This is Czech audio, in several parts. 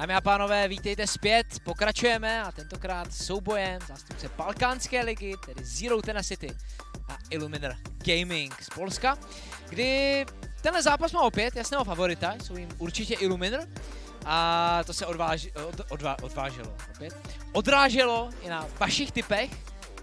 Dámy a pánové, vítejte zpět, pokračujeme a tentokrát soubojem zástupce Balkánské ligy, tedy Zero Tenacity a Illuminer Gaming z Polska, kdy tenhle zápas má opět jasného favorita, jsou jim určitě Illuminer a to se odváži, od, odvá, odváželo opět. Odráželo i na vašich typech,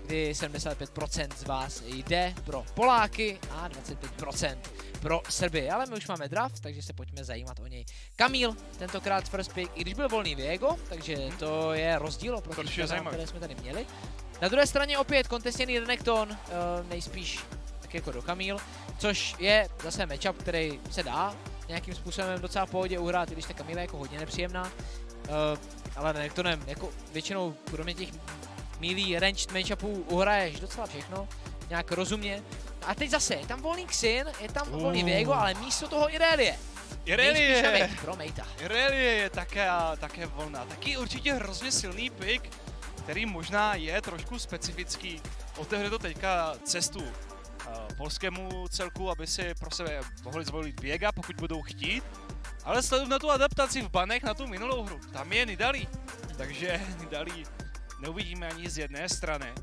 kdy 75% z vás jde pro Poláky a 25% pro Srby. Ale my už máme draft, takže se pojďme zajímat o něj. Kamil, tentokrát first pick, i když byl volný Viego, takže to je rozdíl oproti těm, které jsme tady měli. Na druhé straně opět kontestěný Renekton, uh, nejspíš tak jako do Kamil, což je zase matchup, který se dá nějakým způsobem docela v pohodě uhrát, i když ta Kamila je jako hodně nepříjemná. Uh, ale Renektonem jako většinou kromě těch milý ranged matchupů uhraješ docela všechno, nějak rozumně. A teď zase, je tam volný Xin, je tam uh. volný Viego, ale místo toho Irelie. Irelie, pro Mejta. Irelie je také, také volná. Taky určitě hrozně silný pick, který možná je trošku specifický. Otevře to teďka cestu uh, polskému celku, aby si pro sebe mohli zvolit Viega, pokud budou chtít. Ale sleduju na tu adaptaci v banech na tu minulou hru. Tam je Nidali. Takže Nidali neuvidíme ani z jedné strany.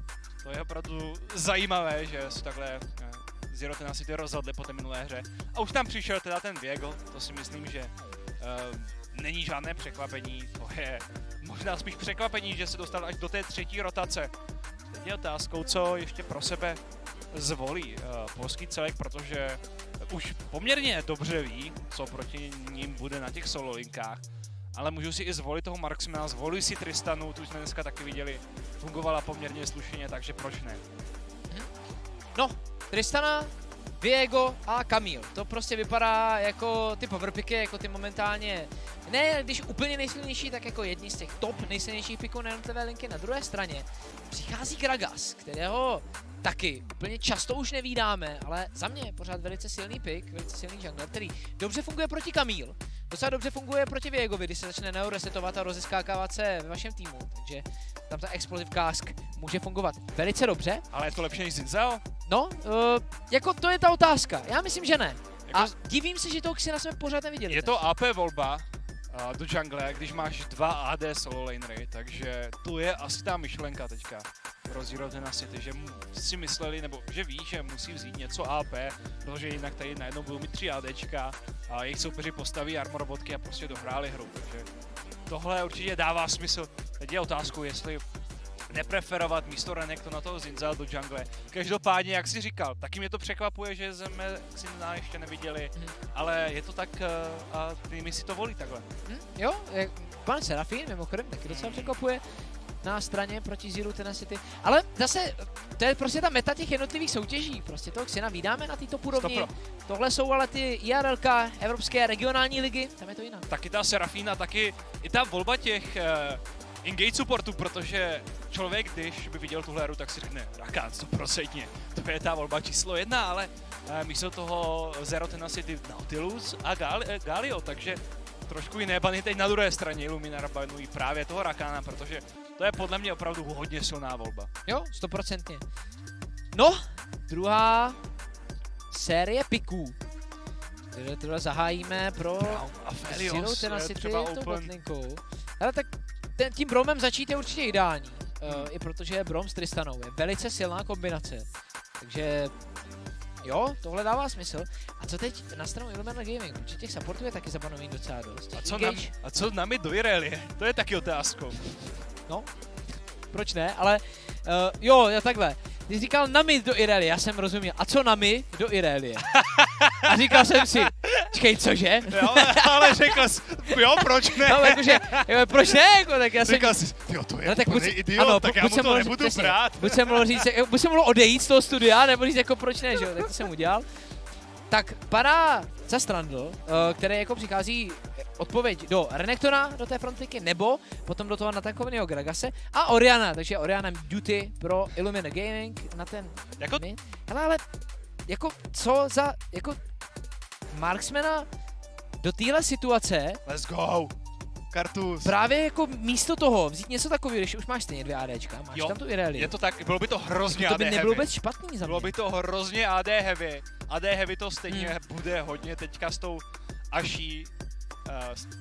To je opravdu zajímavé, že se takhle eh, Zero ten asi rozhodli po té minulé hře. A už tam přišel teda ten Viego, to si myslím, že uh, není žádné překvapení. To je možná spíš překvapení, že se dostal až do té třetí rotace. Teď je otázkou, co ještě pro sebe zvolí uh, polský celek, protože už poměrně dobře ví, co proti ním bude na těch sololinkách ale můžu si i zvolit toho Marksmana, zvoluji si Tristanu, tu jsme dneska taky viděli, fungovala poměrně slušeně, takže proč ne? No, Tristana, Viego a Kamil. To prostě vypadá jako ty powerpicky, jako ty momentálně, ne když úplně nejsilnější, tak jako jedni z těch top nejsilnějších piků na jednotlivé linky. Na druhé straně přichází Gragas, kterého taky úplně často už nevídáme, ale za mě je pořád velice silný pick, velice silný jungler, který dobře funguje proti Kamil, docela dobře funguje proti Viegovi, když se začne neoresetovat a rozeskákávat se ve vašem týmu, takže tam ta Explosive Cask může fungovat velice dobře. Ale je to lepší než Zinzao? No, uh, jako to je ta otázka, já myslím, že ne. Jako a divím se, že toho Xena jsme pořád neviděli. Je to AP volba, uh, do jungle, když máš dva AD solo lanery, takže to je asi ta myšlenka teďka pro Zero City, že si mysleli, nebo že ví, že musí vzít něco AP, protože jinak tady najednou budou mít tři ADčka a jejich soupeři postaví armor robotky a prostě dohráli hru, takže tohle určitě dává smysl. Teď je otázku, jestli nepreferovat místo Renekto na toho Zinza do jungle. Každopádně, jak si říkal, taky mě to překvapuje, že jsme Xinna ještě neviděli, hmm. ale je to tak uh, a my si to volí takhle. Hmm, jo, pan Serafín mimochodem taky docela hmm. překvapuje na straně proti Zero Tenacity. Ale zase, to je prostě ta meta těch jednotlivých soutěží. Prostě toho Xena vydáme na této úrovni. Tohle jsou ale ty IRLK, Evropské regionální ligy, tam je to jinak. Taky ta Serafína, taky i ta volba těch uh, engage supportů, protože člověk, když by viděl tuhle hru, tak si řekne, Rakán, 100%, to je ta volba číslo jedna, ale uh, místo toho Zero Tenacity Nautilus a Gali Galio, takže trošku jiné bany teď na druhé straně Illuminar banují právě toho Rakána, protože to je podle mě opravdu hodně silná volba. Jo, stoprocentně. No, druhá série piků. Které teda zahájíme pro Felios, Tenacity třeba open. Ale tak ten, tím Bromem začít je určitě ideální. Hmm. Uh, I protože je Brom s Tristanou. Je velice silná kombinace. Takže jo, tohle dává smysl. A co teď na stranu Illumina Gaming? Určitě těch supportů je taky zabanový docela dost. A co, nám, a co nami do Irelie? To je taky otázkou. No, proč ne, ale uh, jo, já takhle. Ty říkal nami do Irelie, já jsem rozuměl. A co nami do Irelie? A říkal jsem si, čkej, cože? Jo, ale řekl jsi, jo, proč ne? No, jakože, jo, proč ne? Jako, tak já jsem... Říkal jsi, jo, to je no, tak buď, idiot, ano, tak já mu to nebudu říct, brát. Buď jsem mohl říct, buď jsem mohl odejít z toho studia, nebo říct jako proč ne, že jo, tak to jsem udělal. Tak padá za Strandl, eh, který jako přichází odpověď do Renektona, do té frontliky, nebo potom do toho natakovaného Gragase a Oriana, takže Oriana duty pro Illumina Gaming na ten jako... Hele, ale jako co za, jako Marksmana do téhle situace... Let's go! Kartus. Právě jako místo toho vzít něco takového, když už máš stejně dvě ADčka, máš jo, tam tu Irelie. je to tak, bylo by to hrozně to by AD nebylo vůbec špatný za mě. Bylo by to hrozně AD heavy. AD heavy to stejně hmm. bude hodně teďka s tou Aší. Uh,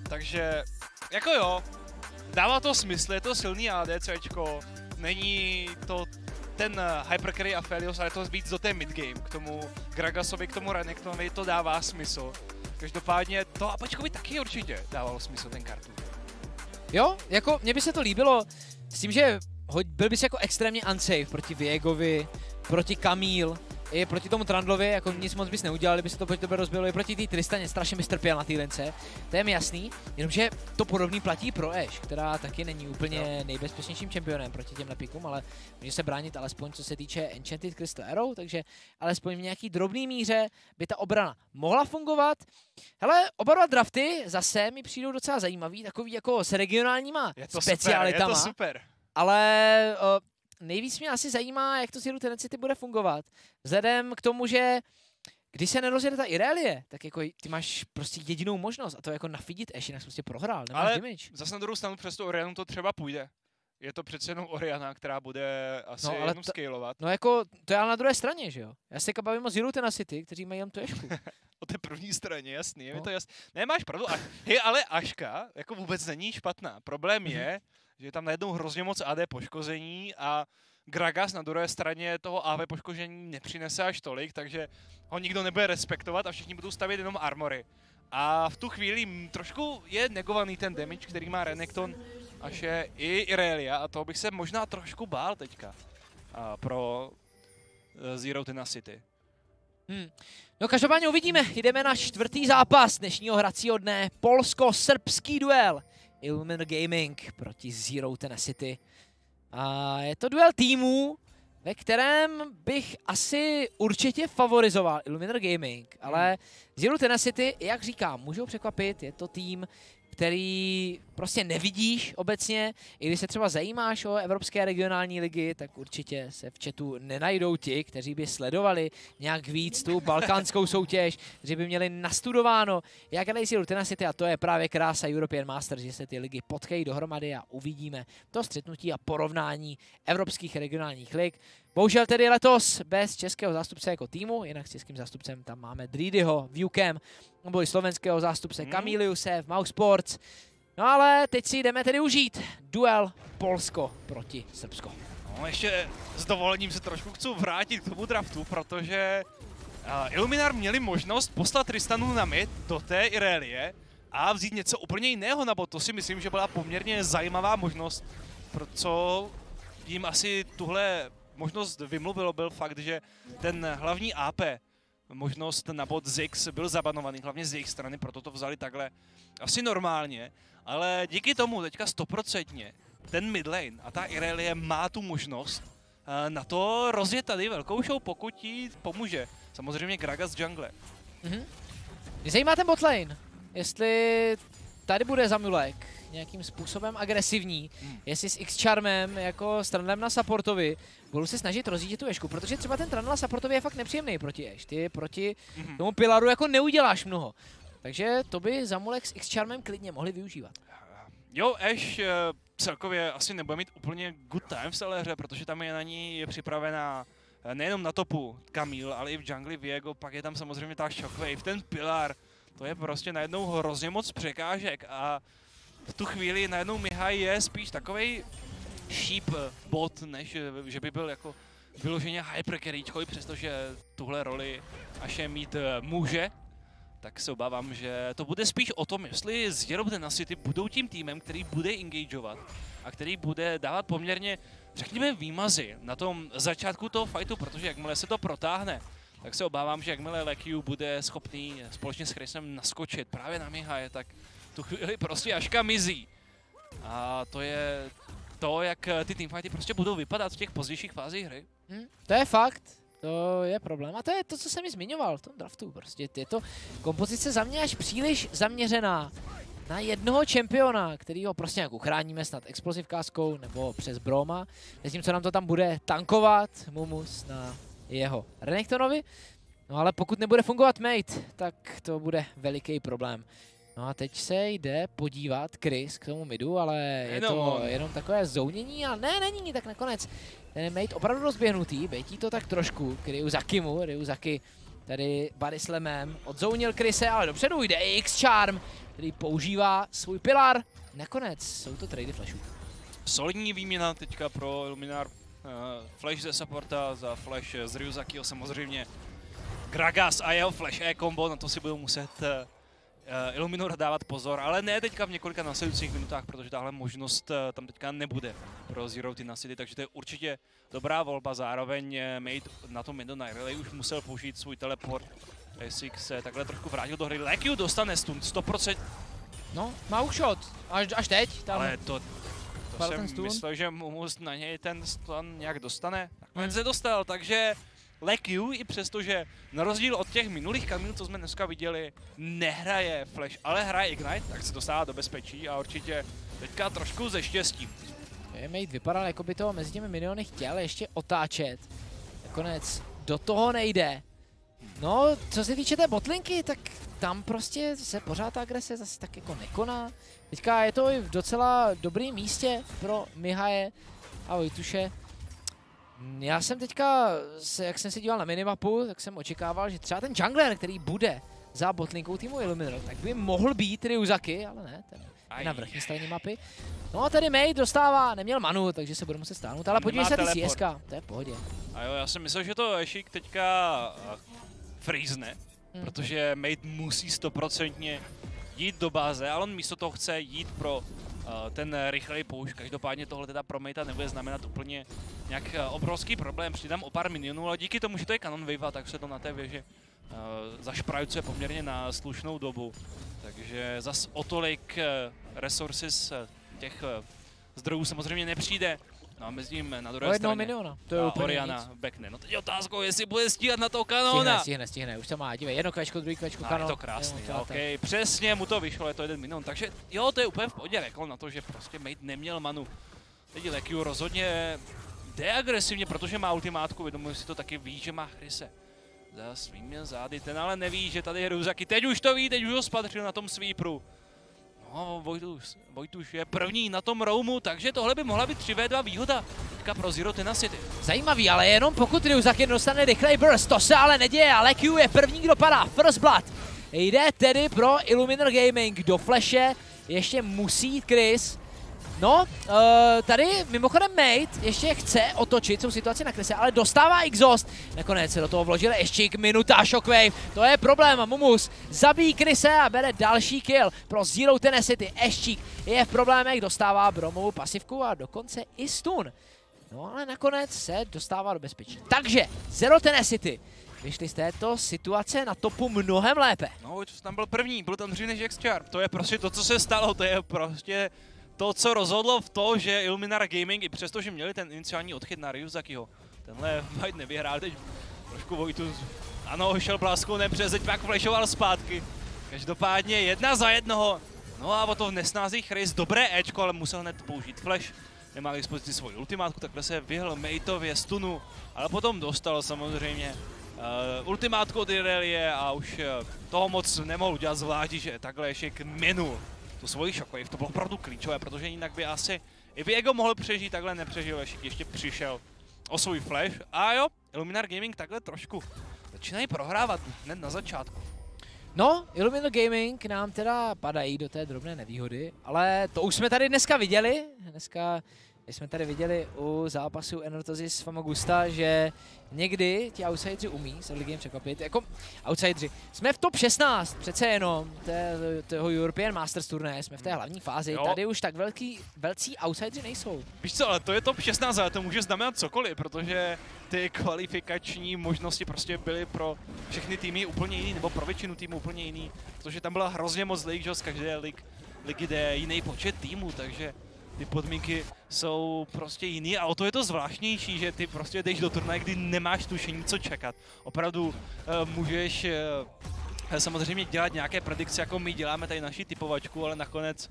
takže jako jo, dává to smysl, je to silný ADCčko, není to ten uh, Hypercarry a Felios, ale to víc do té midgame, k tomu Gragasovi, k tomu Renektonovi, to dává smysl. Každopádně to Apačkovi taky určitě dávalo smysl ten kartu. Jo, jako mně by se to líbilo s tím, že byl bys jako extrémně unsafe proti Viegovi, proti Kamil, i proti tomu Trandlovi, jako nic moc bys neudělal, kdyby se to proti tebe rozbilo, i proti té Tristaně, strašně bys trpěl na té lince, to je mi jasný, jenomže to podobný platí pro Ash, která taky není úplně no. nejbezpečnějším čempionem proti těm lepikům, ale může se bránit alespoň co se týče Enchanted Crystal Arrow, takže alespoň v nějaký drobný míře by ta obrana mohla fungovat. Hele, oba dva drafty zase mi přijdou docela zajímavý, takový jako s regionálníma je to specialitama. Super, je to super. Ale uh, nejvíc mě asi zajímá, jak to Zero Tenacity bude fungovat. Vzhledem k tomu, že když se nerozjede ta Irelie, tak jako ty máš prostě jedinou možnost a to jako nafidit Ash, jinak prostě prohrál, nemáš Ale damage. zase na druhou stranu přes tu Orianu to třeba půjde. Je to přece jenom Oriana, která bude asi no, ale jenom scalovat. No jako, to je ale na druhé straně, že jo? Já se bavím o Zero Tenacity, kteří mají jenom tu Ašku. o té první straně, jasný, je no. mi to jasný. Ne, máš pravdu, a, hej, ale Aška jako vůbec není špatná. Problém je, že je tam najednou hrozně moc AD poškození a Gragas na druhé straně toho AV poškození nepřinese až tolik, takže ho nikdo nebude respektovat a všichni budou stavět jenom armory. A v tu chvíli trošku je negovaný ten damage, který má Renekton, až je i Irelia a toho bych se možná trošku bál teďka a pro eh, Zero Tenacity. Hmm. No každopádně uvidíme, jdeme na čtvrtý zápas dnešního hracího dne, polsko-srbský duel. Illumin Gaming proti Zero Tenacity. A je to duel týmů, ve kterém bych asi určitě favorizoval Illuminer Gaming, ale hmm. Zero Tenacity, jak říkám, můžou překvapit, je to tým, který prostě nevidíš obecně. I když se třeba zajímáš o Evropské regionální ligy, tak určitě se v chatu nenajdou ti, kteří by sledovali nějak víc tu balkánskou soutěž, kteří by měli nastudováno, jak hrají si Rutina City a to je právě krása European Masters, že se ty ligy potkají dohromady a uvidíme to střetnutí a porovnání evropských regionálních lig. Bohužel tedy letos bez českého zástupce jako týmu, jinak s českým zástupcem tam máme Dridyho, Viewcam, nebo i slovenského zástupce hmm. Kamiliuse v Mouse Sports. No ale teď si jdeme tedy užít duel Polsko proti Srbsko. No ještě s dovolením se trošku chci vrátit k tomu draftu, protože uh, Illuminar měli možnost poslat Tristanu na mid do té Irelie a vzít něco úplně jiného na bot. To si myslím, že byla poměrně zajímavá možnost, pro co jim asi tuhle možnost vymluvilo, byl fakt, že ten hlavní AP, možnost na bod Zix byl zabanovaný, hlavně z jejich strany, proto to vzali takhle asi normálně, ale díky tomu teďka stoprocentně ten midlane a ta Irelie má tu možnost eh, na to rozjet tady velkou show, pokud jí pomůže. Samozřejmě Gragas jungle. Mm-hmm. Mě zajímá ten botlane, jestli tady bude Zamulek nějakým způsobem agresivní, hmm. jestli s X-Charmem jako stranem na supportovi budou se snažit rozjíždět tu Ešku, protože třeba ten Trandla supportový je fakt nepříjemný proti Eš. Ty proti hmm. tomu Pilaru jako neuděláš mnoho. Takže to by Zamulek s X-Charmem klidně mohli využívat. Jo, Ash eh, celkově asi nebude mít úplně good time v celé hře, protože tam je na ní je připravená eh, nejenom na topu Kamil, ale i v jungli Viego, pak je tam samozřejmě ta Shockwave, ten Pilar, to je prostě najednou hrozně moc překážek a v tu chvíli najednou Mihaj je spíš takový sheep bot, než že by byl jako vyloženě i přestože tuhle roli až je mít eh, může, tak se obávám, že to bude spíš o tom, jestli Zero na City budou tím týmem, který bude engageovat a který bude dávat poměrně, řekněme, výmazy na tom začátku toho fightu, protože jakmile se to protáhne, tak se obávám, že jakmile Lekiu bude schopný společně s Chrisem naskočit právě na Mihaje, tak tu chvíli prostě Aška mizí. A to je to, jak ty teamfighty prostě budou vypadat v těch pozdějších fázích hry. Hmm, to je fakt. To je problém. A to je to, co jsem mi zmiňoval v tom draftu. Prostě je to kompozice za mě až příliš zaměřená na jednoho čempiona, který ho prostě nějak uchráníme snad explozivkáskou nebo přes Broma. co nám to tam bude tankovat Mumus na jeho Renektonovi. No ale pokud nebude fungovat mate, tak to bude veliký problém. No a teď se jde podívat Chris k tomu midu, ale je to jenom takové zounění a ne, není, tak nakonec ten mate opravdu rozběhnutý, bejtí to tak trošku k Ryuzakimu, Ryuzaki tedy Body Slamem. Odzounil Krise, ale dopředu jde X-Charm, který používá svůj pilar. Nakonec jsou to trady flashů. Solidní výměna teďka pro Illuminar. Uh, flash ze supporta za flash z Ryuzakiho samozřejmě. Gragas a jeho flash E combo, na to si budou muset uh, Illuminor dávat pozor, ale ne teďka v několika následujících minutách, protože tahle možnost uh, tam teďka nebude pro Zero City, takže to je určitě dobrá volba. Zároveň Mate na tom Midnight Relay už musel použít svůj teleport. SX se takhle trošku vrátil do hry. Lekiu dostane stun, 100%. No, má už shot, až, až teď. Tam... Ale to, to jsem myslel, že Mumus na něj ten stun nějak dostane. Nakonec hmm. se dostal, takže Lekiu, i přesto, že na rozdíl od těch minulých kamilů, co jsme dneska viděli, nehraje Flash, ale hraje Ignite, tak se dostává do bezpečí a určitě teďka trošku ze štěstím. Mate vypadal, jako by to mezi těmi miliony chtěl ještě otáčet. Nakonec do toho nejde. No, co se týče té botlinky, tak tam prostě se pořád ta agrese zase tak jako nekoná. Teďka je to i v docela dobrém místě pro Mihaje a Vojtuše. Já jsem teďka, jak jsem se díval na minimapu, tak jsem očekával, že třeba ten jungler, který bude za botlinkou týmu Illuminor, tak by mohl být Ryuzaki, ale ne, ten je na vrchní straně mapy. No a tady Mate dostává, neměl manu, takže se bude muset stáhnout, ale podívej se ty CSK, to je v pohodě. A jo, já jsem myslel, že to Ešik teďka freezne, hmm. protože Mate musí stoprocentně jít do báze, ale on místo toho chce jít pro uh, ten rychlej použ. Každopádně tohle teda pro Mate nebude znamenat úplně nějak uh, obrovský problém. Přidám o pár minionů, ale díky tomu, že to je Canon Wave, tak se to na té věži uh, zašprajcuje poměrně na slušnou dobu. Takže zas o tolik uh, resources uh, těch uh, zdrojů samozřejmě nepřijde. No a mezi ním na druhé straně. miliona. To je a úplně Oriana nic. backne. No teď je otázkou, jestli bude stíhat na toho kanona. Stihne, stihne, stihne. Už to má. Dívej, jedno kvečko, druhý kvečko, kanon. Je to krásný, jo, OK. Přesně mu to vyšlo, je to jeden milion. Takže jo, to je úplně v pohodě. Rekol na to, že prostě Mate neměl manu. Teď Lekiu rozhodně jde agresivně, protože má ultimátku, vědomuje si to taky, ví, že má Chryse za svými zády. Ten ale neví, že tady je Ruzaky. Teď už to ví, teď už ho spatřil na tom sweeperu. No, Vojtuš, Vojtuš je první na tom roamu, takže tohle by mohla být 3v2 výhoda teďka pro Zero Tenacity. Zajímavý, ale jenom pokud Ryuzakin dostane rychlej burst, to se ale neděje, ale Q je první, kdo padá, First Blood. Jde tedy pro Illuminor Gaming do flashe, ještě musí jít Chris, No, uh, tady mimochodem Mate ještě chce otočit svou situaci na krese, ale dostává exhaust. Nakonec se do toho vložil ještě minuta Shockwave. To je problém. Mumus zabíjí Krise a bere další kill pro Zero Tennessee. Eščík je v problémech, dostává Bromovou pasivku a dokonce i stun. No ale nakonec se dostává do bezpečí. Takže Zero Tennessee vyšli z této situace na topu mnohem lépe. No, tam byl první, byl tam dřív než X-Charm. To je prostě to, co se stalo, to je prostě to, co rozhodlo v to, že Illuminar Gaming, i přesto, že měli ten iniciální odchyt na Ryuzakiho, tenhle fight nevyhrál, teď trošku Vojtu, ano, šel bláskou nepřes, teď pak flashoval zpátky. Každopádně jedna za jednoho, no a o to nesnází Chris, dobré Ečko, ale musel hned použít flash. Nemá k dispozici svoji ultimátku, takhle se vyhl Mateově stunu, ale potom dostal samozřejmě uh, ultimátku od Irelie a už uh, toho moc nemohl udělat zvlášť, že takhle ještě k minul tu svoji shockwave. To bylo opravdu klíčové, protože jinak by asi i Viego mohl přežít, takhle nepřežil, ještě, ještě přišel o svůj flash. A jo, Illuminar Gaming takhle trošku začínají prohrávat hned na začátku. No, Illuminar Gaming nám teda padají do té drobné nevýhody, ale to už jsme tady dneska viděli. Dneska my jsme tady viděli u zápasu Enortozis Famagusta, že někdy ti outsideri umí se ligem překvapit. Jako outsideri. Jsme v top 16, přece jenom toho European Masters turné, jsme v té hlavní fázi. Jo. Tady už tak velký, velcí outsideri nejsou. Víš co, ale to je top 16, ale to může znamenat cokoliv, protože ty kvalifikační možnosti prostě byly pro všechny týmy úplně jiný, nebo pro většinu týmů úplně jiný, protože tam byla hrozně moc lig, že z každé lig, ligy jde jiný počet týmů, takže ty podmínky jsou prostě jiný a o to je to zvláštnější, že ty prostě jdeš do turnaje, kdy nemáš tušení, co čekat. Opravdu uh, můžeš uh, samozřejmě dělat nějaké predikce, jako my děláme tady naši typovačku, ale nakonec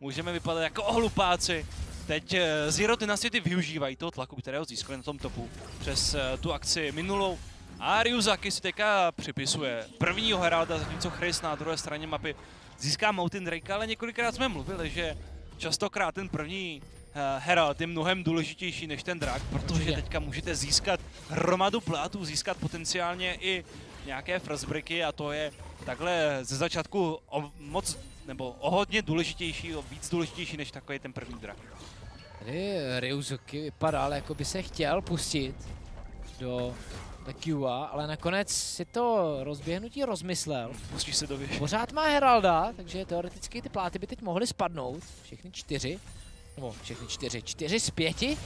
můžeme vypadat jako hlupáci. Teď uh, Zero Tenacity využívají toho tlaku, kterého získali na tom topu přes uh, tu akci minulou. A Ryuzaki si teďka připisuje prvního Heralda, zatímco Chris na druhé straně mapy získá Mountain Drake, ale několikrát jsme mluvili, že častokrát ten první uh, Herald je mnohem důležitější než ten drak, protože teďka můžete získat hromadu plátů, získat potenciálně i nějaké first breaky a to je takhle ze začátku o moc, nebo o hodně důležitější, o víc důležitější než takový ten první drak. Tady Ryuzuki vypadal, jako by se chtěl pustit do Kua, ale nakonec si to rozběhnutí rozmyslel. Pustí se do věž. Pořád má Heralda, takže teoreticky ty pláty by teď mohly spadnout. Všechny čtyři. Nebo všechny čtyři. Čtyři z pěti.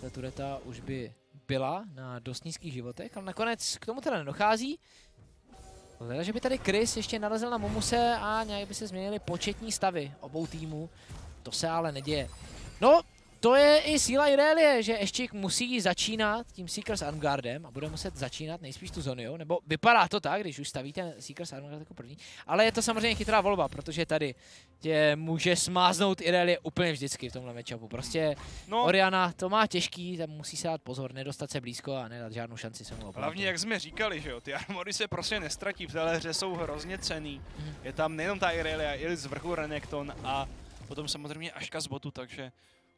Ta tureta už by byla na dost nízkých životech, ale nakonec k tomu teda nedochází. Hleda, že by tady Chris ještě narazil na Momuse a nějak by se změnily početní stavy obou týmů. To se ale neděje. No, to je i síla Irelie, že Eščík musí začínat tím Seekers Armguardem a bude muset začínat nejspíš tu Zoniou, nebo vypadá to tak, když už stavíte Seekers Armguard jako první, ale je to samozřejmě chytrá volba, protože tady tě může smáznout Irelie úplně vždycky v tomhle matchupu. Prostě no. Oriana to má těžký, tam musí se dát pozor, nedostat se blízko a nedat žádnou šanci se mu Hlavně jak jsme říkali, že jo, ty armory se prostě nestratí, v téhle hře jsou hrozně cený. Hmm. Je tam nejenom ta Irelia, i z vrchu Renekton a potom samozřejmě Aška z botu, takže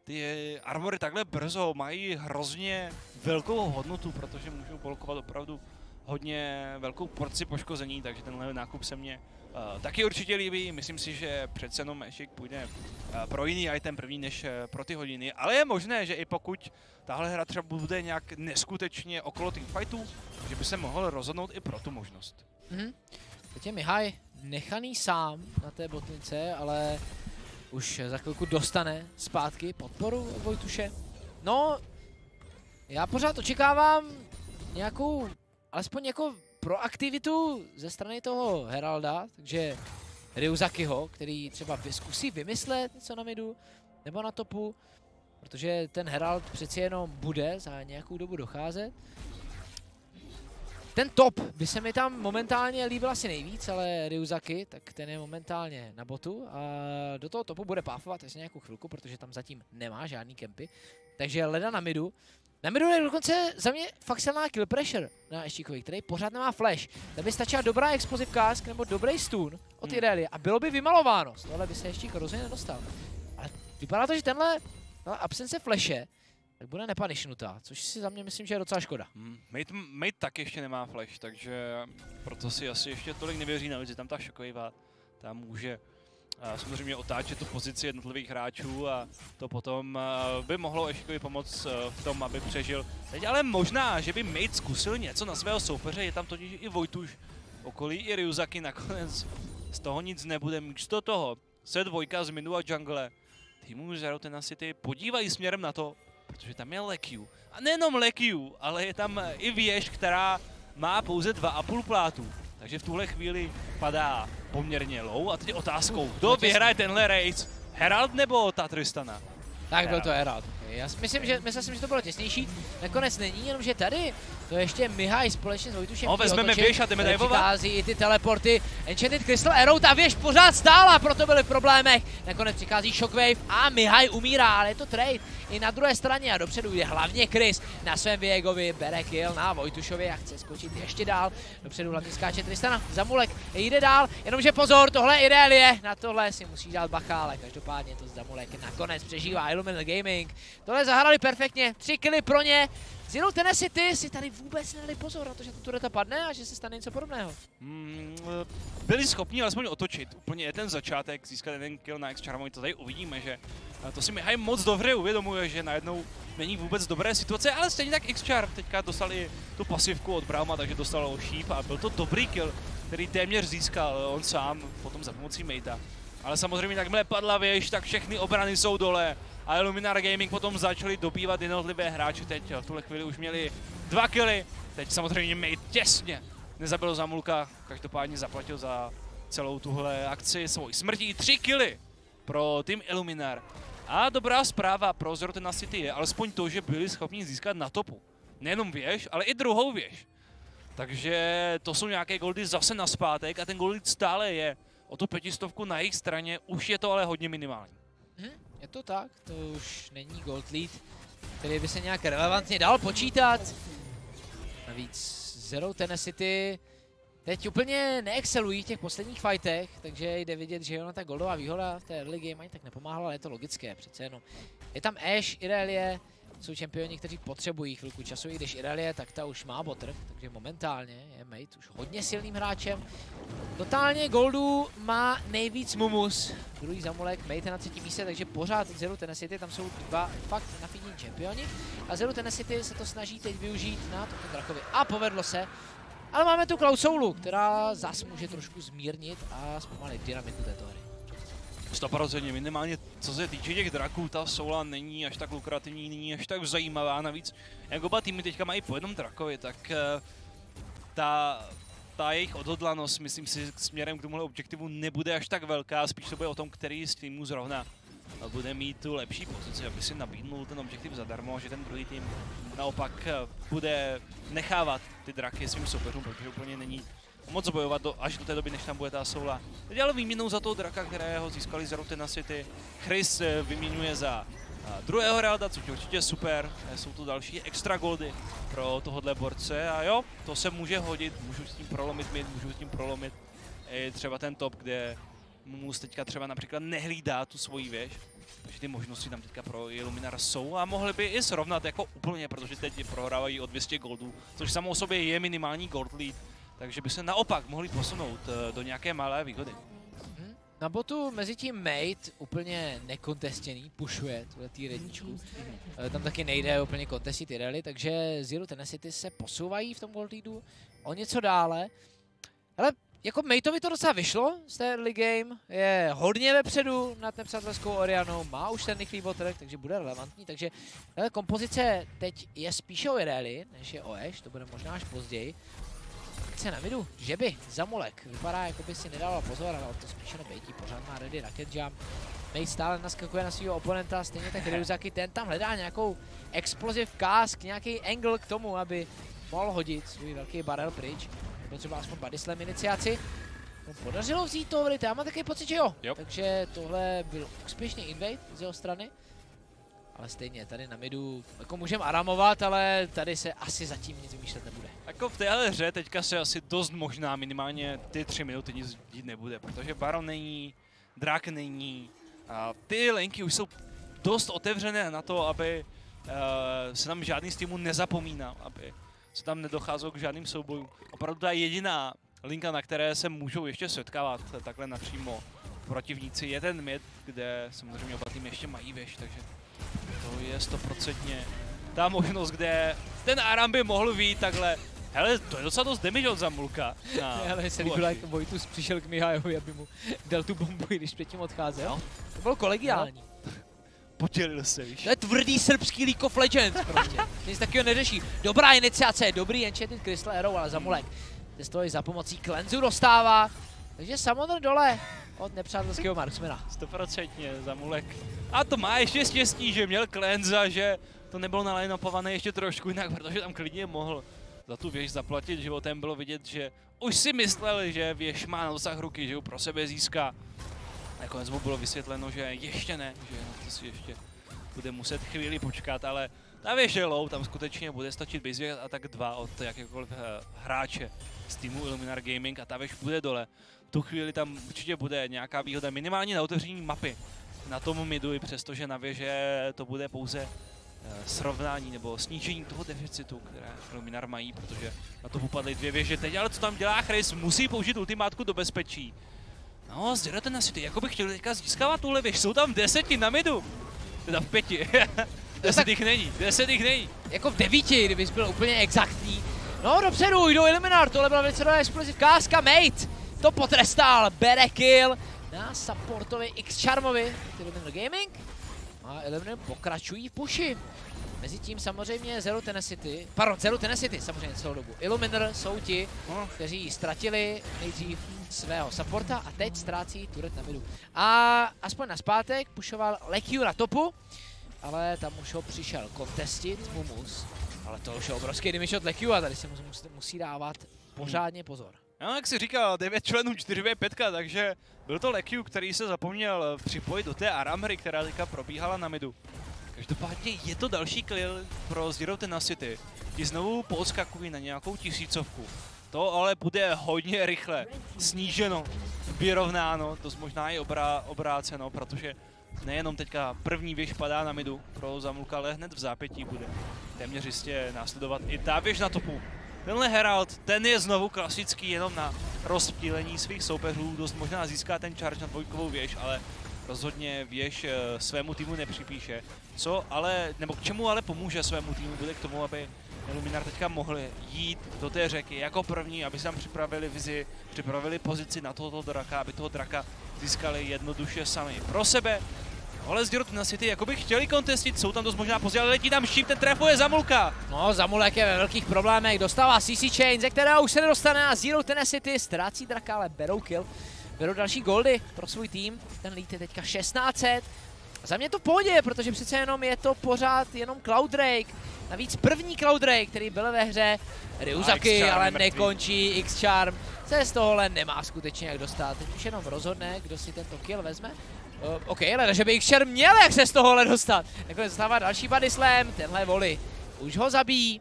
ty armory takhle brzo mají hrozně velkou hodnotu, protože můžou blokovat opravdu hodně velkou porci poškození, takže tenhle nákup se mně uh, taky určitě líbí. Myslím si, že přece jenom Ešik půjde uh, pro jiný item první než uh, pro ty hodiny, ale je možné, že i pokud tahle hra třeba bude nějak neskutečně okolo teamfightů, že by se mohl rozhodnout i pro tu možnost. Mm-hmm. Teď je Mihaj nechaný sám na té botnice, ale už za chvilku dostane zpátky podporu od Vojtuše. No, já pořád očekávám nějakou, alespoň jako proaktivitu ze strany toho Heralda, takže Ryuzakiho, který třeba zkusí vymyslet něco na midu nebo na topu, protože ten Herald přeci jenom bude za nějakou dobu docházet. Ten top by se mi tam momentálně líbil asi nejvíc, ale Ryuzaki, tak ten je momentálně na botu a do toho topu bude páfovat asi nějakou chvilku, protože tam zatím nemá žádný kempy. Takže leda na midu. Na midu je dokonce za mě fakt silná kill pressure na Eštíkovi, který pořád nemá flash. Tam by stačila dobrá explosive cast nebo dobrý stun od hmm. Irelie a bylo by vymalováno. Tohle by se Eštík rozhodně nedostal. Ale vypadá to, že tenhle absence flashe tak bude nepanišnutá, což si za mě myslím, že je docela škoda. Hmm. Mate, taky ještě nemá flash, takže proto si asi ještě tolik nevěří, navíc je tam ta šoková, tam může a samozřejmě otáčet tu pozici jednotlivých hráčů a to potom by mohlo Ešikovi pomoct v tom, aby přežil. Teď ale možná, že by Mate zkusil něco na svého soupeře, je tam totiž i Vojtuš okolí, i Ryuzaki nakonec z toho nic nebude. Místo toho se dvojka z Minu Jungle týmu Zero City podívají směrem na to, protože tam je Lekiu. A nejenom Lekiu, ale je tam i věž, která má pouze 2,5 plátu. Takže v tuhle chvíli padá poměrně low. A teď otázkou, kdo vyhraje tenhle race? Herald nebo Tatristana? Tak byl to Herald. Já si myslím, že, myslím, že to bylo těsnější. Nakonec není, jenom že tady to ještě Mihaj společně s Vojtušem. No, vezmeme věž a jdeme dajvovat. Přichází i ty teleporty. Enchanted Crystal Arrow, ta věž pořád stála, proto byly v problémech. Nakonec přichází Shockwave a Mihaj umírá, ale je to trade. I na druhé straně a dopředu je hlavně Chris na svém Viegovi, bere kill na Vojtušovi a chce skočit ještě dál. Dopředu hlavně skáče Tristana, Zamulek jde dál, jenomže pozor, tohle je Irelie, na tohle si musí dát bacha, ale každopádně to Zamulek nakonec přežívá Illuminal Gaming. Tohle zahrali perfektně, tři killy pro ně. Zero Tennessee si tady vůbec nedali pozor na to, že ta tureta padne a že se stane něco podobného. Mm, byli schopni alespoň otočit. Úplně ten začátek, získat jeden kill na X-Charmovi, to tady uvidíme, že to si Mihaj moc dobře uvědomuje, že najednou není vůbec dobré situace, ale stejně tak X-Char teďka dostali tu pasivku od Brauma, takže dostal Sheep a byl to dobrý kill, který téměř získal on sám, potom za pomocí Mate'a. Ale samozřejmě, jakmile padla věž, tak všechny obrany jsou dole a Illuminar Gaming potom začali dobývat jednotlivé hráče. Teď v tuhle chvíli už měli dva killy. Teď samozřejmě Mate těsně nezabil Zamulka, každopádně zaplatil za celou tuhle akci svojí smrtí. Tři killy pro tým Illuminar. A dobrá zpráva pro Zrotena City je alespoň to, že byli schopni získat na topu. Nejenom věž, ale i druhou věž. Takže to jsou nějaké goldy zase na zpátek a ten gold stále je o tu pětistovku na jejich straně, už je to ale hodně minimální. Hmm, je to tak, to už není gold lead, který by se nějak relevantně dal počítat. Navíc Zero Tennessee teď úplně neexcelují v těch posledních fightech, takže jde vidět, že ona ta goldová výhoda v té early game ani tak nepomáhala, ale je to logické přece jenom. Je tam Ash, Irelie, jsou čempioni, kteří potřebují chvilku času, i když Irelie, tak ta už má botr, takže momentálně je Mate už hodně silným hráčem. Totálně Goldu má nejvíc Mumus, druhý zamulek, Mate na třetím místě, takže pořád Zero Tennessee, tam jsou dva fakt nafidní čempioni. A Zero Tennessee se to snaží teď využít na tomto Drakovi. A povedlo se, ale máme tu Klausoulu, která zas může trošku zmírnit a zpomalit dynamiku této hry. 100% minimálně co se týče těch draků, ta soula není až tak lukrativní, není až tak zajímavá, navíc jak oba týmy teďka mají po jednom drakovi, tak uh, ta, ta jejich odhodlanost, myslím si, směrem k tomuhle objektivu nebude až tak velká, spíš to bude o tom, který z týmů zrovna bude mít tu lepší pozici, aby si nabídnul ten objektiv zadarmo, že ten druhý tým naopak eh, bude nechávat ty draky svým soupeřům, protože úplně není moc bojovat do, až do té doby, než tam bude ta soula. Teď ale výměnou za toho draka, kterého získali z Route City, Chris eh, vyměňuje za eh, druhého Heralda, což je určitě super. Jsou tu další extra goldy pro tohohle borce a jo, to se může hodit, můžu s tím prolomit mid, můžu s tím prolomit i třeba ten top, kde Mumus teďka třeba například nehlídá tu svoji věž. Takže ty možnosti tam teďka pro Illuminar jsou a mohli by i srovnat jako úplně, protože teď prohrávají o 200 goldů, což samo o sobě je minimální gold lead takže by se naopak mohli posunout eh, do nějaké malé výhody. Mhm. Na botu mezi tím Mate úplně nekontestěný, pušuje tuhle tý redničku. Eh, tam taky nejde úplně kontestit rally, takže Zero Tennessee se posouvají v tom Gold Leadu o něco dále. Ale jako Mateovi to docela vyšlo z té early game, je hodně vepředu nad nepřátelskou Orianou, má už ten rychlý botrek, takže bude relevantní, takže kompozice teď je spíše o rally, než je o Ash, to bude možná až později akce na midu, že by Zamolek vypadá, jako by si nedával pozor, ale to spíše nebejtí, pořád má ready rocket jump. Mate stále naskakuje na svého oponenta, stejně tak Ryuzaki, ten tam hledá nějakou explosive cask, nějaký angle k tomu, aby mohl hodit svůj velký barrel pryč, nebo třeba aspoň body slam iniciaci. No, podařilo vzít to já mám takový pocit, že jo. jo. Takže tohle byl úspěšný invade z jeho strany. Ale stejně, tady na midu jako můžeme aramovat, ale tady se asi zatím nic vymýšlet nebude. Jako v téhle hře teďka se asi dost možná minimálně ty tři minuty nic dít nebude, protože Baron není, Drak není, a ty linky už jsou dost otevřené na to, aby uh, se tam žádný z týmů nezapomínal, aby se tam nedocházelo k žádným soubojům. Opravdu ta jediná linka, na které se můžou ještě setkávat takhle napřímo protivníci, je ten mid, kde samozřejmě oba týmy ještě mají věž, takže to je stoprocentně ta možnost, kde ten Aram by mohl být takhle. Hele, to je docela dost damage od Zamulka. Hele, se líbilo, jak Vojtus přišel k Mihajovi, aby mu dal tu bombu, když předtím odcházel. No. To bylo kolegiální. No. Potělil se, víš. To je tvrdý srbský League of Legends prostě. Nic takového neřeší. Dobrá iniciace, dobrý Enchanted Crystal Arrow, ale Zamulek toho za pomocí Cleansu dostává. Takže Samotr dole od nepřátelského marksmana. Stoprocentně, Zamulek. A to má ještě štěstí, že měl Cleansa, že to nebylo nalinopované ještě trošku jinak, protože tam klidně mohl za tu věž zaplatit životem. Bylo vidět, že už si mysleli, že věž má na dosah ruky, že ho pro sebe získá. Nakonec mu bylo vysvětleno, že ještě ne, že to si ještě bude muset chvíli počkat, ale ta věž je low, tam skutečně bude stačit base a tak dva od jakékoliv eh, hráče z týmu Illuminar Gaming a ta věž bude dole. V tu chvíli tam určitě bude nějaká výhoda, minimálně na otevření mapy. Na tom midu, i přestože na věže to bude pouze Eh, srovnání nebo snížení toho deficitu, které Luminar mají, protože na to upadly dvě věže teď, ale co tam dělá Chris, musí použít ultimátku do bezpečí. No, zdělete na City, jako bych chtěl teďka získávat tuhle věž, jsou tam deseti na midu, teda v pěti, deset jich není, deset jich není. Jako v devíti, kdybys byl úplně exaktní. No dopředu, jdou Eliminar, tohle byla velice dobrá explosiv, káska, mate, to potrestal, bere kill na supportovi X-Charmovi, Illuminar Gaming. A Eliminar pokračují v puši. Mezitím samozřejmě Zero Tennessee, pardon, Zero Tennessee samozřejmě celou dobu. Illuminer jsou ti, kteří ztratili nejdřív svého supporta a teď ztrácí turret na midu. A aspoň na zpátek pušoval Lekiu na topu, ale tam už ho přišel kontestit Mumus. Ale to už je obrovský damage od Lekiu a tady se musí, musí dávat pořádně pozor. No, jak si říkal, 9 členů 4v5, takže byl to Lekiu, který se zapomněl připojit do té Aramry, která teďka probíhala na midu. Každopádně je to další kill pro Zero City. Ti znovu podskakují na nějakou tisícovku. To ale bude hodně rychle sníženo, vyrovnáno, to možná i obrá, obráceno, protože nejenom teďka první věž padá na midu pro Zamulka, ale hned v zápětí bude téměř jistě následovat i ta věž na topu. Tenhle Herald, ten je znovu klasický jenom na rozptýlení svých soupeřů, dost možná získá ten charge na dvojkovou věž, ale rozhodně věž eh, svému týmu nepřipíše. Co ale, nebo k čemu ale pomůže svému týmu, bude k tomu, aby Illuminar teďka mohli jít do té řeky jako první, aby se tam připravili vizi, připravili pozici na tohoto draka, aby toho draka získali jednoduše sami pro sebe. Ale z na City, jako by chtěli kontestit, jsou tam dost možná pozdě, ale letí tam šíp, ten trefuje Zamulka. No, Zamulek je ve velkých problémech, dostává CC Chain, ze kterého už se nedostane a Zero City ztrácí draka, ale berou kill. Berou další goldy pro svůj tým, ten lead je teďka 1600. Za mě to v pohodě, protože přece jenom je to pořád jenom Cloud Drake. Navíc první Cloud Drake, který byl ve hře, Ryuzaki, ale nekončí, X-Charm se z tohohle nemá skutečně jak dostat. Teď už jenom rozhodne, kdo si tento kill vezme. Uh, OK, ale že by X-Charm měl jak se z tohohle dostat. Nakonec zastává další body slam, tenhle voli. Už ho zabíjí.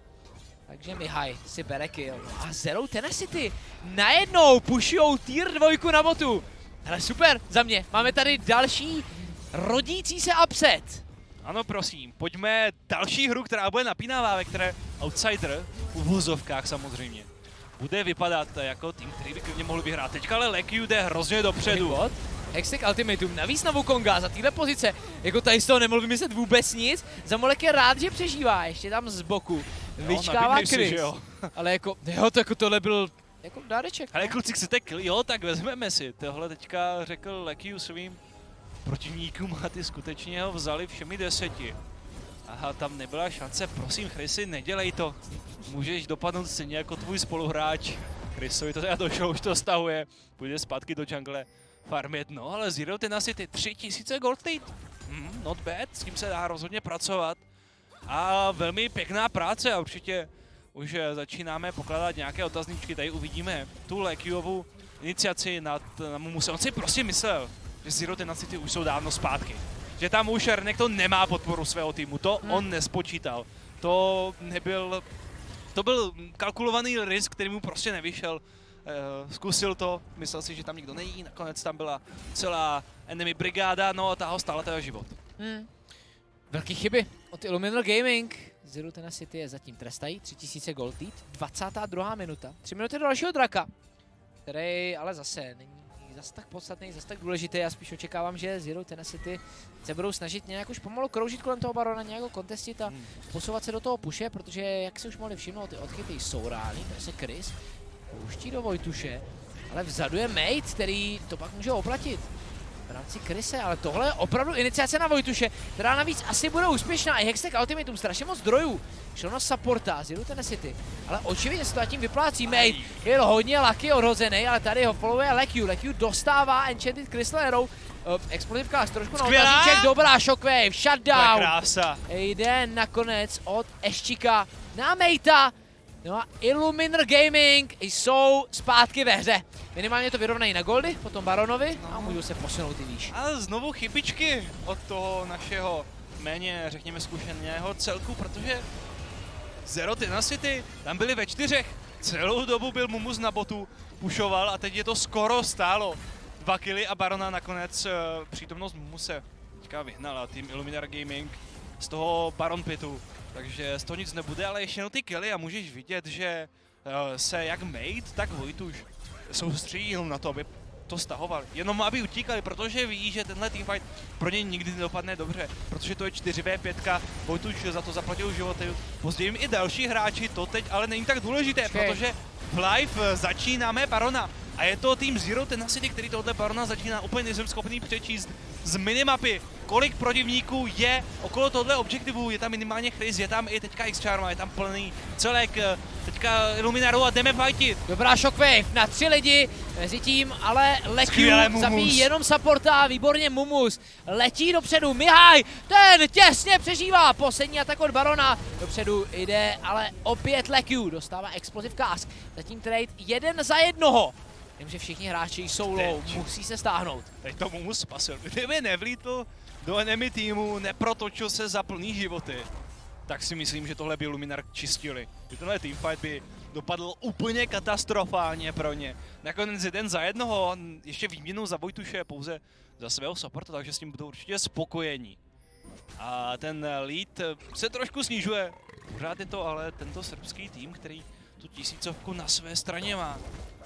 Takže Mihaj si bere kill. A Zero Tennessee najednou pušujou tier dvojku na botu. Ale super, za mě. Máme tady další rodící se upset. Ano, prosím, pojďme další hru, která bude napínavá, ve které Outsider, v vozovkách samozřejmě, bude vypadat jako tým, který by klidně mohl vyhrát. Teďka ale Lekiu jde hrozně dopředu. Hextech Ultimatum, navíc na Wukonga za téhle pozice. Jako tady z toho nemohl vymyslet vůbec nic. Zamolek je rád, že přežívá, ještě tam z boku. Vyčkává Chris. Jo. Ale jako, jo, to jako tohle byl jako dáreček. Ale no. kluci, chcete kill? Jo, tak vezmeme si. Tohle teďka řekl Lekiu svým protivníkům a ty skutečně ho vzali všemi deseti. Aha, tam nebyla šance, prosím Chrisy, nedělej to. Můžeš dopadnout stejně jako tvůj spoluhráč. Chrisovi to teda došlo, už to stahuje, půjde zpátky do jungle farmit. No ale Zero ten asi ty 3000 gold lead. Hmm, not bad, s tím se dá rozhodně pracovat. A velmi pěkná práce a určitě už eh, začínáme pokládat nějaké otazníčky. Tady uvidíme tu Lekiovou iniciaci nad, na Mumuse. On si prostě myslel, že Zero Tenacity už jsou dávno zpátky. Že tam už Renekton nemá podporu svého týmu, to hmm. on nespočítal. To nebyl, to byl kalkulovaný risk, který mu prostě nevyšel. Uh, zkusil to, myslel si, že tam nikdo není, nakonec tam byla celá enemy brigáda, no a ta ho stála teda život. Hmm. Velký chyby od Illuminal Gaming. Zero Tenacity je zatím trestají, 3000 gold lead, 22. minuta, 3 minuty do dalšího draka, který ale zase není zase tak podstatný, zase tak důležitý. Já spíš očekávám, že Zero Tenacity se budou snažit nějak už pomalu kroužit kolem toho barona, nějak ho kontestit a hmm. posouvat se do toho puše, protože jak se už mohli všimnout, ty odchyty jsou reální, tady se Chris pouští do Vojtuše, ale vzadu je Mate, který to pak může oplatit v rámci Krise, ale tohle je opravdu iniciace na Vojtuše, která navíc asi bude úspěšná. I Hextech Ultimatum, strašně moc zdrojů. Šlo na supporta, Zero City. Ale očividně se to tím vyplácí. Mate je hodně lucky odhozený, ale tady ho followuje Lekiu. Lekiu dostává Enchanted Crystal Arrow. Explosive Cast trošku na otazíček, dobrá Shockwave, shutdown. krása. Jde nakonec od Eščika na Mate'a. No a Illuminer Gaming jsou zpátky ve hře. Minimálně to vyrovnají na goldy, potom Baronovi no. a můžou se posunout i výš. A znovu chybičky od toho našeho méně, řekněme, zkušeného celku, protože Zero Tenacity tam byli ve čtyřech. Celou dobu byl Mumus na botu, pušoval a teď je to skoro stálo. Dva killy a Barona nakonec uh, přítomnost Mumuse teďka vyhnala tým Illuminar Gaming z toho Baron Pitu. Takže z toho nic nebude, ale ještě jenom ty killy a můžeš vidět, že uh, se jak Mate, tak Vojtuš soustředí na to, aby to stahoval. Jenom aby utíkali, protože ví, že tenhle teamfight pro ně nikdy nedopadne dobře, protože to je 4v5, Vojtuš za to zaplatil životy. Později i další hráči, to teď ale není tak důležité, okay. protože v live začínáme Barona. A je to tým Zero Tenacity, který tohle Barona začíná úplně nejsem schopný přečíst z minimapy, kolik protivníků je okolo tohle objektivu, je tam minimálně Chris, je tam i teďka X-Charma, je tam plný celek, eh, teďka Illuminaru a jdeme fightit. Dobrá shockwave na tři lidi, mezi tím ale letí, zabíjí jenom supporta, výborně Mumus, letí dopředu, Mihaj, ten těsně přežívá, poslední atak od Barona, dopředu jde ale opět Lekiu, dostává Explosive Cask, zatím trade jeden za jednoho. Vím, že všichni hráči jsou low, musí se stáhnout. Teď to mu spasil. Kdyby nevlítl do enemy týmu, neprotočil se za plný životy, tak si myslím, že tohle by Luminar čistili. Že tenhle teamfight by dopadl úplně katastrofálně pro ně. Nakonec jeden za jednoho, ještě výměnou za Vojtuše pouze za svého supporta, takže s tím budou určitě spokojení. A ten lead se trošku snižuje. Pořád je to ale tento srbský tým, který tu tisícovku na své straně má.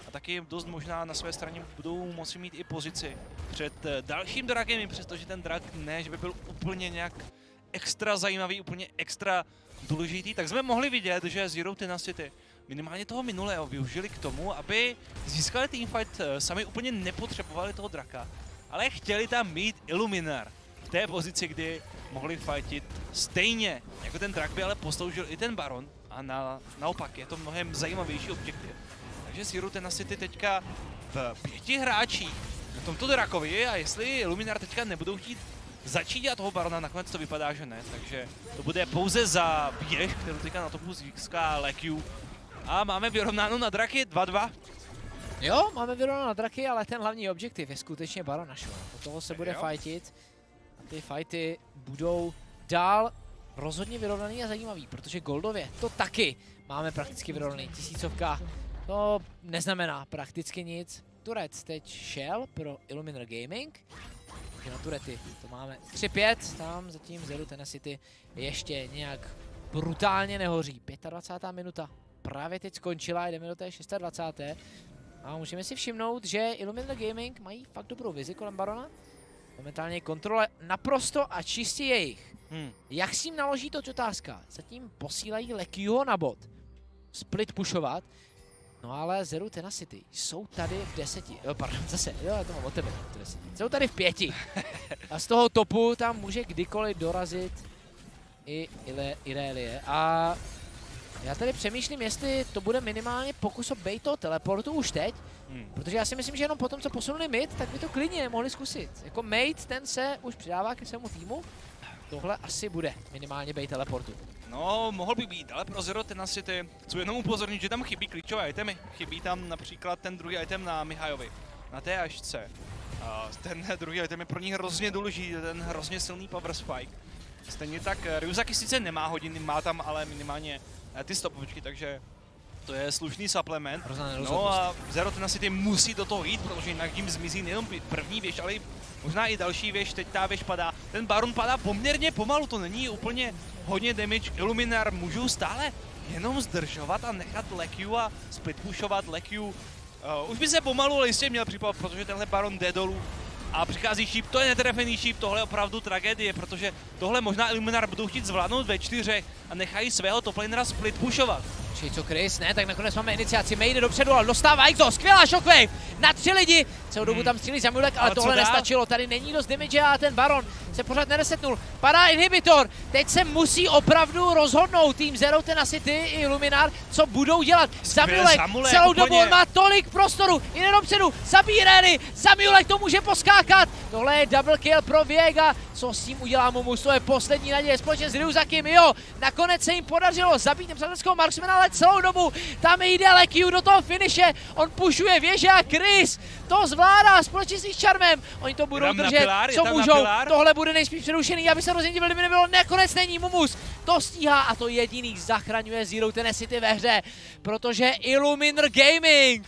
A taky dost možná na své straně budou moci mít i pozici před dalším drakem, přestože ten drak ne, že by byl úplně nějak extra zajímavý, úplně extra důležitý, tak jsme mohli vidět, že Zero Tenacity minimálně toho minulého využili k tomu, aby získali teamfight, eh, sami úplně nepotřebovali toho draka, ale chtěli tam mít Illuminar v té pozici, kdy mohli fightit stejně, jako ten drak by ale posloužil i ten Baron a na, naopak je to mnohem zajímavější objektiv. Takže Zero Tenacity teďka v pěti hráčích na tomto drakovi a jestli Illuminar teďka nebudou chtít začít dělat toho barona, nakonec to vypadá, že ne, takže to bude pouze za běh, kterou teďka na topu získá Lekiu. A máme vyrovnáno na draky 2-2. Jo, máme vyrovnáno na draky, ale ten hlavní objektiv je skutečně Baron Show. O toho se bude fightit a ty fighty budou dál rozhodně vyrovnaný a zajímavý, protože Goldově to taky máme prakticky vyrovnaný. Tisícovka, to neznamená prakticky nic. Turec teď šel pro Illuminar Gaming, na turety. To máme 3-5, tam zatím Zero Tennessee ještě nějak brutálně nehoří. 25. minuta právě teď skončila, jdeme do té 26. A můžeme si všimnout, že Illuminator Gaming mají fakt dobrou vizi kolem Barona. Momentálně kontrole naprosto a čistě jejich. Hmm. Jak s tím naloží to otázka? Zatím posílají Lekyho na bod. Split pushovat. No ale Zero Tenacity jsou tady v deseti, jo pardon, zase, jo já to mám od tebe, deseti. Jsou tady v pěti. A z toho topu tam může kdykoliv dorazit i Ile, Irelie. A já tady přemýšlím, jestli to bude minimálně pokus o bait toho teleportu už teď. Hmm. Protože já si myslím, že jenom potom, co posunuli mid, tak by to klidně mohli zkusit. Jako mate, ten se už přidává ke svému týmu. Tohle asi bude minimálně bait teleportu. No, mohl by být, ale pro Zero Tenacity chci jenom upozornit, že tam chybí klíčové itemy. Chybí tam například ten druhý item na Mihajovi, na té ažce. A ten druhý item je pro ní hrozně důležitý, ten hrozně silný power spike. Stejně tak eh, Ryuzaki sice nemá hodiny, má tam ale minimálně eh, ty stopovičky, takže to je slušný supplement. No a Zero Tenacity musí do toho jít, protože jinak tím zmizí nejenom první věž, ale i možná i další věž, teď ta věž padá. Ten Baron padá poměrně pomalu, to není úplně hodně damage. Illuminar můžou stále jenom zdržovat a nechat Lekiu a split pushovat Lekiu. Uh, už by se pomalu ale jistě měl připadat, protože tenhle Baron jde dolů a přichází šíp, to je netrefený šíp, tohle je opravdu tragédie, protože tohle možná Illuminar budou chtít zvládnout ve čtyřech a nechají svého toplanera split pushovat. Či co Chris, ne, tak nakonec máme iniciaci, May jde dopředu, ale dostává Exo, skvělá shockwave. Na tři lidi, celou dobu hmm. tam střílí Zamulek, ale, ale tohle nestačilo, tady není dost damage a ten Baron se pořád neresetnul. Padá inhibitor, teď se musí opravdu rozhodnout tým Zero Tenacity i Luminar, co budou dělat. Zamulek, celou dobu má tolik prostoru, jde dopředu, zabíjí Rary, Zamulek to může poskákat. Tohle je double kill pro Viega, co s tím udělá Mumus, to je poslední naděje společně s Ryuzakim, jo, nakonec se jim podařilo zabít nepřátelského marksmana, ale celou dobu tam jde Lekiu do toho finiše, on pušuje věže a Chris. To zvládá společně s Charmem, oni to budou držet, co můžou, tohle bude nejspíš přerušený, aby se rozhodně divili, kdyby nebylo, nakonec není Mumus, to stíhá a to jediný zachraňuje Zero Tennessee ve hře, protože Illuminer Gaming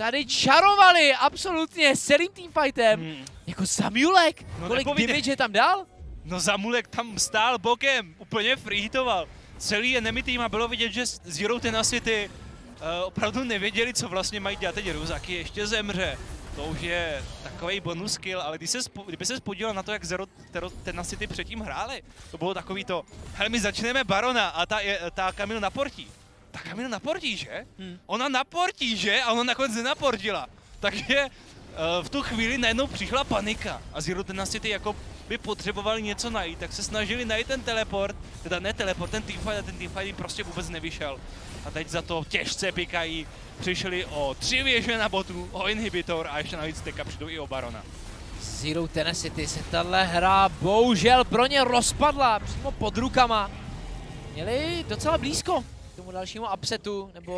tady čarovali absolutně s celým teamfightem. Hmm. Jako Samuelek, no, kolik damage tam dal? No Zamulek tam stál bokem, úplně freehitoval. Celý enemy tým a bylo vidět, že Zero Tenacity uh, opravdu nevěděli, co vlastně mají dělat. Teď Ruzaky ještě zemře. To už je takový bonus skill, ale když se kdyby se spodíval na to, jak Zero Tenacity předtím hráli, to bylo takový to, hele, my začneme Barona a ta, je, ta Kamil naportí. Ta Kamil naportí, že? Hmm. Ona naportí, že? A ona nakonec nenaportila. Takže uh, v tu chvíli najednou přišla panika a Zero Tenacity jako by potřebovali něco najít, tak se snažili najít ten teleport, teda ne teleport, ten teamfight a ten teamfight jim prostě vůbec nevyšel. A teď za to těžce pikají, přišli o tři věže na botu, o inhibitor a ještě navíc teďka přijdou i o barona. Zero Tennessee se tahle hra bohužel pro ně rozpadla přímo pod rukama. Měli docela blízko tomu dalšímu upsetu, nebo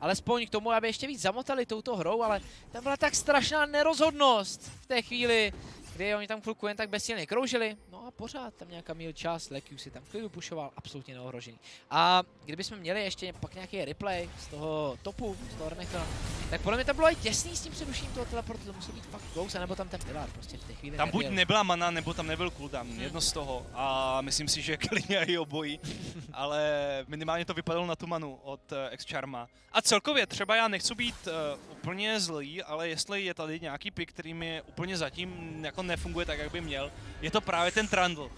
alespoň k tomu, aby ještě víc zamotali touto hrou, ale tam byla tak strašná nerozhodnost v té chvíli kdy oni tam chvilku jen tak bezsilně kroužili, no a pořád tam nějaká měl čas, Lekiu si tam klidu pušoval, absolutně neohrožený. A kdybychom měli ještě pak nějaký replay z toho topu, z toho Renekona, tak podle mě to bylo i těsný s tím přerušením toho teleportu, to musel být fakt close, nebo tam ten pilar prostě v té chvíli Tam nebyl. buď nebyla mana, nebo tam nebyl cooldown, hmm. jedno z toho. A myslím si, že klidně i obojí, ale minimálně to vypadalo na tu manu od uh, X-Charma. A celkově třeba já nechci být uh, úplně zlý, ale jestli je tady nějaký pick, který mi úplně zatím jako nefunguje tak, jak by měl, je to právě ten Trundle.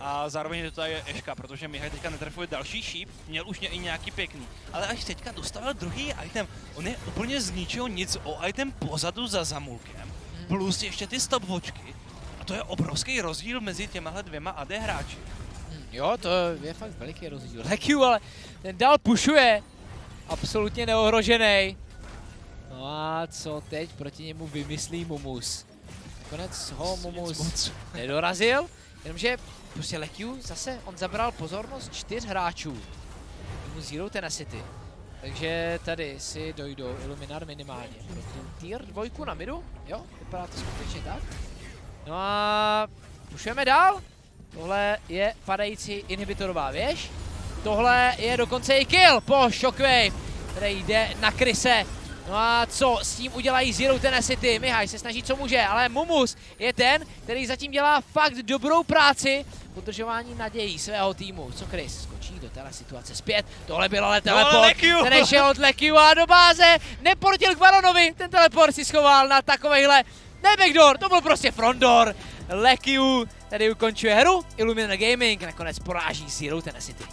A zároveň je to tady Eška, protože Mihaj teďka netrefuje další šíp, měl už i nějaký pěkný. Ale až teďka dostavil druhý item, on je úplně z ničeho nic o item pozadu za zamulkem, plus ještě ty stopwatchky. A to je obrovský rozdíl mezi těmahle dvěma AD hráči. Hm, Jo, to je fakt veliký rozdíl. Lekiu, ale ten dál pušuje. Absolutně neohrožený. No a co teď proti němu vymyslí Mumus? Konec ho Mumus nedorazil, jenomže prostě Lekiu zase, on zabral pozornost čtyř hráčů. Mu Zero Tenacity. Takže tady si dojdou Illuminar minimálně. Tier dvojku na midu, jo, vypadá to skutečně tak. No a pušujeme dál. Tohle je padající inhibitorová věž. Tohle je dokonce i kill po Shockwave, který jde na kryse. No a co s tím udělají Zero Tenacity? Mihaj se snaží, co může, ale Mumus je ten, který zatím dělá fakt dobrou práci v udržování nadějí svého týmu. Co Chris? Skočí do téhle situace zpět. Tohle byl ale teleport, Lekiu! který šel od Lekiu a do báze. Neportil k Baronovi, ten teleport si schoval na takovejhle ne backdoor, to byl prostě frontdoor. Lekiu tady ukončuje hru, Illumina Gaming nakonec poráží Zero Tenacity.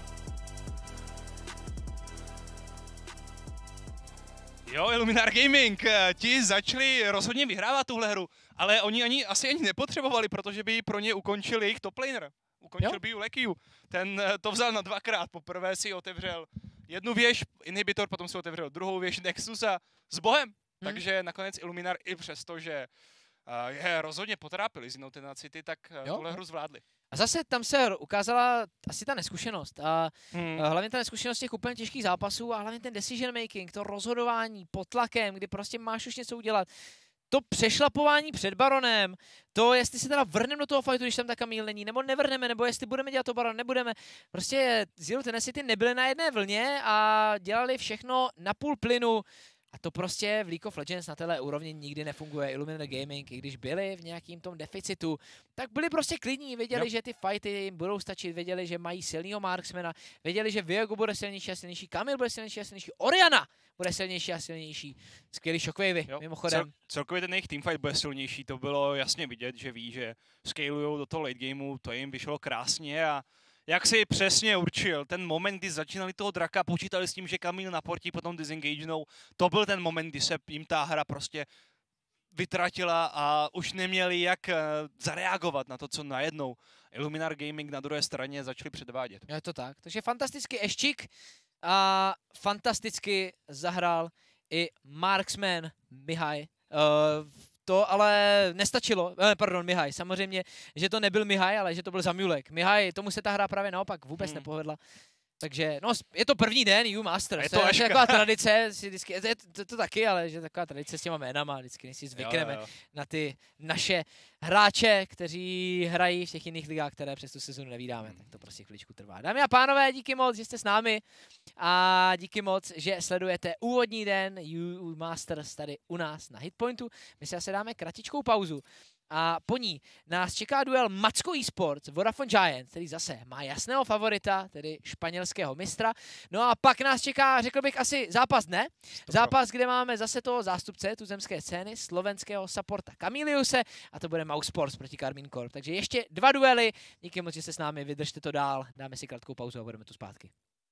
Jo, Illuminar Gaming, eh, ti začali rozhodně vyhrávat tuhle hru, ale oni ani asi ani nepotřebovali, protože by pro ně ukončil jejich top laner. Ukončil Jo. by ju Lekiu. Ten eh, to vzal na dvakrát. Poprvé si otevřel jednu věž, inhibitor, potom si otevřel druhou věž Nexus a s bohem. Hmm. Takže nakonec Illuminar i přesto, že eh, je rozhodně potrápili z jinou City, tak Jo. tuhle hru zvládli. A zase tam se ukázala asi ta neskušenost. A Hmm. hlavně ta neskušenost těch úplně těžkých zápasů a hlavně ten decision making, to rozhodování pod tlakem, kdy prostě máš už něco udělat. To přešlapování před baronem, to jestli se teda vrhneme do toho fightu, když tam ta Kamil není, nebo nevrhneme, nebo jestli budeme dělat to baron, nebudeme. Prostě Zero Tenacity nebyly na jedné vlně a dělali všechno na půl plynu. A to prostě v League of Legends na téhle úrovni nikdy nefunguje. Illuminated Gaming, i když byli v nějakým tom deficitu, tak byli prostě klidní, věděli, Jo. že ty fighty jim budou stačit, věděli, že mají silného marksmana, věděli, že Viego bude silnější a silnější, Kamil bude silnější a silnější, Oriana bude silnější a silnější. Skvělý shockwavy, Jo, mimochodem. Cel, celkově ten jejich teamfight bude silnější, to bylo jasně vidět, že ví, že scalujou do toho late gameu, to jim vyšlo krásně a jak si přesně určil, ten moment, kdy začínali toho draka, počítali s tím, že Kamil na portí potom disengagenou, to byl ten moment, kdy se jim ta hra prostě vytratila a už neměli jak eh, zareagovat na to, co najednou Illuminar Gaming na druhé straně začali předvádět. Je to tak. Takže fantastický Eščík a fantasticky zahrál i Marksman Mihaj. Uh, to ale nestačilo, eh, pardon, Mihaj, samozřejmě, že to nebyl Mihaj, ale že to byl Zamulek. Mihaj, tomu se ta hra právě naopak vůbec Hmm. nepovedla. Takže, no, je to první den EU Masters, Je to, je taková tradice, si vždycky, je, to, to, to, taky, ale že taková tradice s těma jménama, vždycky si zvykneme Jo, jo, jo. na ty naše hráče, kteří hrají v těch jiných ligách, které přes tu sezonu nevídáme. Tak to prostě chviličku trvá. Dámy a pánové, díky moc, že jste s námi a díky moc, že sledujete úvodní den U Masters tady u nás na Hitpointu. My si asi dáme kratičkou pauzu a po ní nás čeká duel Macko eSports Vodafone Giants, který zase má jasného favorita, tedy španělského mistra. No a pak nás čeká, řekl bych, asi zápas dne. Zápas, kde máme zase toho zástupce tuzemské scény, slovenského supporta Kamiliuse a to bude Mouse Sports proti Karmin Corp. Takže ještě dva duely, díky moc, že jste s námi, vydržte to dál, dáme si krátkou pauzu a budeme tu zpátky.